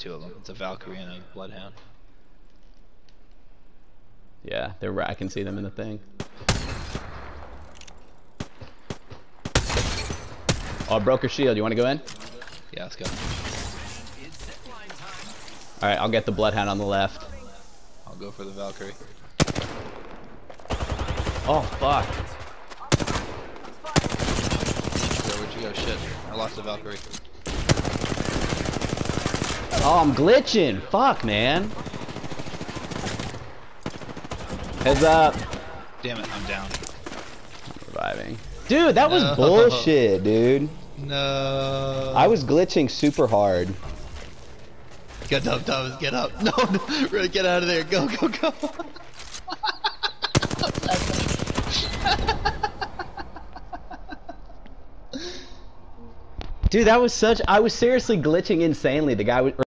Two of them. It's a Valkyrie and a Bloodhound. Yeah, they're right. I can see them in the thing. Oh, I broke her shield. You want to go in? Yeah, let's go. All right, I'll get the Bloodhound on the left. I'll go for the Valkyrie. Oh, fuck. Where would you go? Shit. I lost the Valkyrie. Oh, I'm glitching. Fuck, man. Heads up. Damn it, I'm down. Reviving. Dude, that was bullshit, dude. No. I was glitching super hard. Get up, Thomas. Get up. No, no. Really, Get out of there. Go, go, go. Dude, that was such. I was seriously glitching insanely. The guy was.